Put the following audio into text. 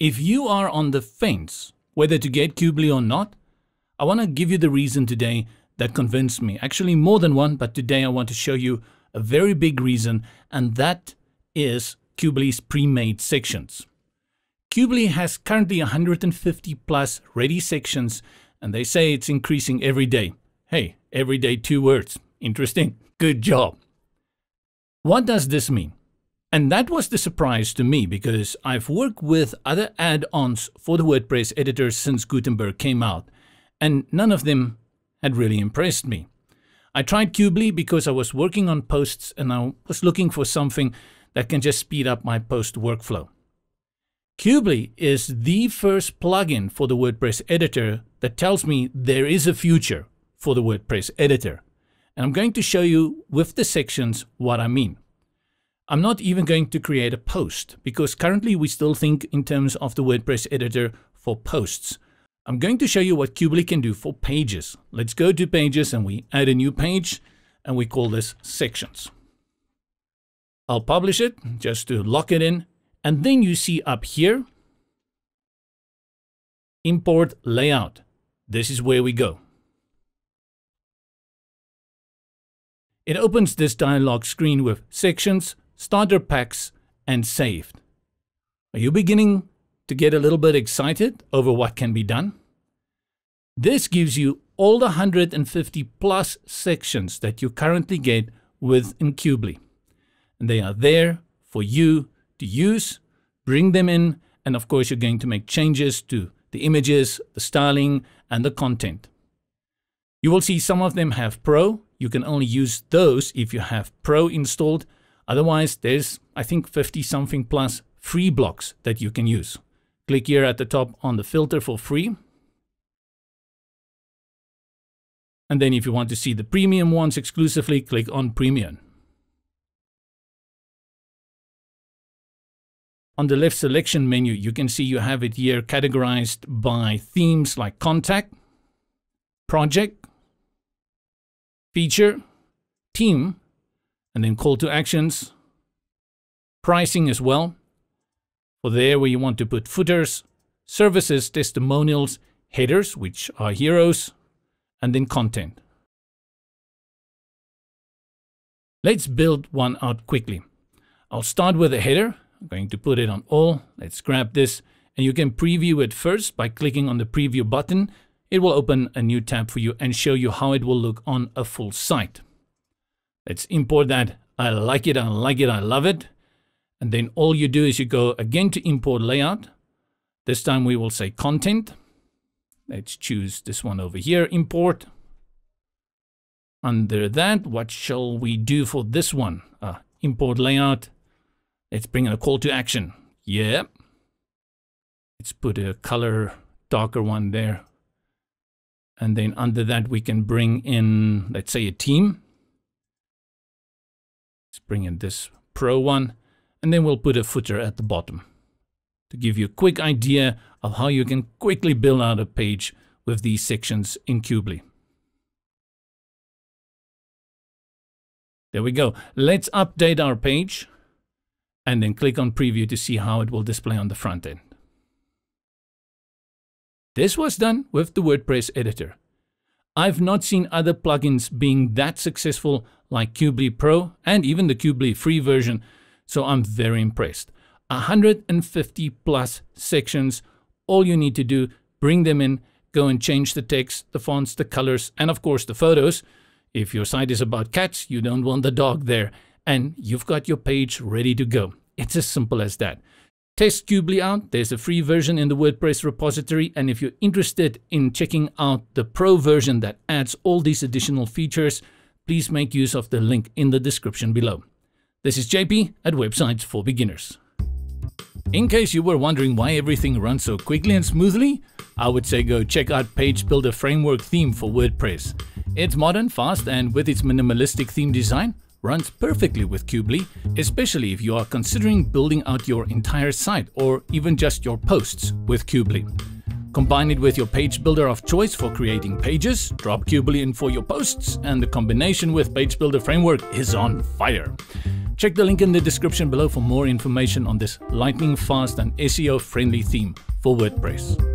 If you are on the fence whether to get Qubely or not, I want to give you the reason today that convinced me. Actually, more than one, but today I want to show you a very big reason, and that is Qubely's pre-made sections. Qubely has currently 150 plus ready sections, and they say it's increasing every day. Hey, every day two words. Interesting. Good job. What does this mean? And that was the surprise to me because I've worked with other add-ons for the WordPress editor since Gutenberg came out, and none of them had really impressed me. I tried Qubely because I was working on posts and I was looking for something that can just speed up my post workflow. Qubely is the first plugin for the WordPress editor that tells me there is a future for the WordPress editor. And I'm going to show you with the sections what I mean. I'm not even going to create a post because currently we still think in terms of the WordPress editor for posts. I'm going to show you what Qubely can do for pages. Let's go to pages and we add a new page and we call this sections. I'll publish it just to lock it in. And then you see up here, import layout. This is where we go. It opens this dialog screen with sections, starter packs, and saved. Are you beginning to get a little bit excited over what can be done? This gives you all the 150 plus sections that you currently get within Qubely. And they are there for you to use, bring them in, and of course you're going to make changes to the images, the styling, and the content. You will see some of them have Pro. You can only use those if you have Pro installed Otherwise, there's, I think, 50 something plus free blocks that you can use. Click here at the top on the filter for free. And then if you want to see the premium ones exclusively, click on premium. On the left selection menu, you can see you have it here categorized by themes like contact, project, feature, team, and then call to actions, pricing as well. For there where you want to put footers, services, testimonials, headers, which are heroes, and then content. Let's build one out quickly. I'll start with a header. I'm going to put it on all. Let's grab this and you can preview it first by clicking on the preview button. It will open a new tab for you and show you how it will look on a full site. Let's import that. I like it, I like it, I love it. And then all you do is you go again to import layout. This time we will say content. Let's choose this one over here, import. Under that, what shall we do for this one? Uh, import layout. Let's bring in a call to action. Yep. Let's put a color darker one there. And then under that, we can bring in, let's say, a team. Bring in this Pro one, and then we'll put a footer at the bottom to give you a quick idea of how you can quickly build out a page with these sections in Qubely. There we go. Let's update our page and then click on preview to see how it will display on the front end. This was done with the WordPress editor. I've not seen other plugins being that successful like Qubely Pro and even the Qubely free version, so I'm very impressed. 150 plus sections, all you need to do, bring them in, go and change the text, the fonts, the colors, and of course the photos. If your site is about cats, you don't want the dog there, and you've got your page ready to go. It's as simple as that. Test Qubely out. There's a free version in the WordPress repository. And if you're interested in checking out the pro version that adds all these additional features, please make use of the link in the description below. This is JP at Websites for Beginners. In case you were wondering why everything runs so quickly and smoothly, I would say go check out Page Builder Framework theme for WordPress. It's modern, fast, and with its minimalistic theme design, runs perfectly with Qubely, especially if you are considering building out your entire site or even just your posts with Qubely. Combine it with your page builder of choice for creating pages, drop Qubely in for your posts, and the combination with Page Builder Framework is on fire. Check the link in the description below for more information on this lightning fast and SEO friendly theme for WordPress.